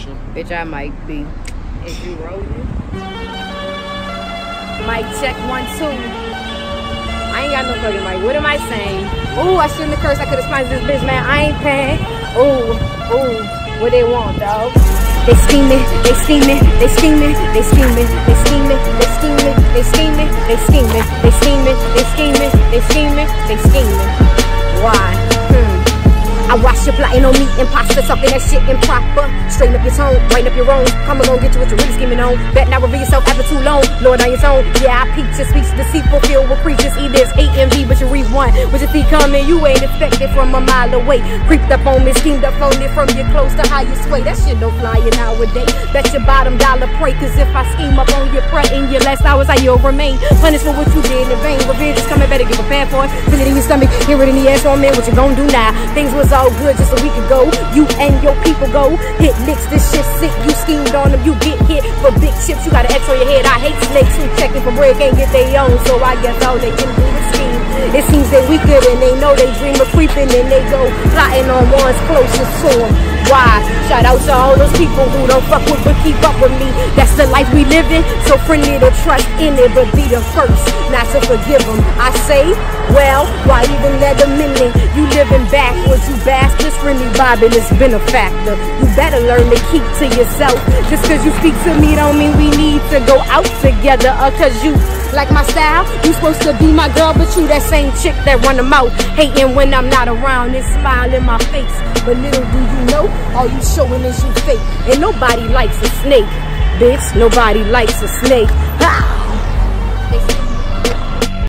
action. Bitch, I might be. Is you rolling? Mic check one, two. I ain't got no fucking mic. What am I saying? Ooh, I shouldn't have cursed. I could have sponsored this bitch, man. I ain't paying. Ooh, ooh. What they want, dog? They scheming, they scheming, they scheming, they scheming, they scheming, they scheming, they scheming, they scheming, they scheming, they scheming, they scheming, they scheming. Why? I watch you plotting on me, imposter, talking that shit improper. Straighten up your tone, brighten up your own. Come along, get you what you're really scheming on. Bet not reveal yourself after too long. Lord on your own. Yeah, I peeked your speech deceitful, filled with preachers. Either it's AMV, but you read one. With your feet coming, you ain't expected from a mile away. Creeped up on me, schemed up on it from your close to how you sway. That shit don't fly in nowadays. Bet your bottom dollar pray, cause if I scheme up on your prey in your last hours, how you'll remain. Punished for what you did in vain. Better get prepared for it. Feel it in your stomach, hear it in the ass on man. What you gonna do now? Things was all good just a week ago. You and your people go hit licks. This shit sick. You schemed on them. You get hit for big chips. You got an X on your head. I hate snakes who checking for bread can't get their own. So I guess all they can do. It seems they weaker than they know. They dream of creeping and they go plotting on ones closest to them. Why? Shout out to all those people who don't fuck with but keep up with me. That's the life we live in. So friendly to trust in it, but be the first not to forgive them. I say, well, why even let them in it? Backwards, you bastards. Vibing has been a factor. You better learn to keep to yourself. Just cause you speak to me don't mean we need to go out together. Or cause you like my style, you supposed to be my girl, but you that same chick that run them out. Hating when I'm not around and smile in my face. But little do you know, all you showing is you fake. And nobody likes a snake. Bitch, nobody likes a snake. Ha!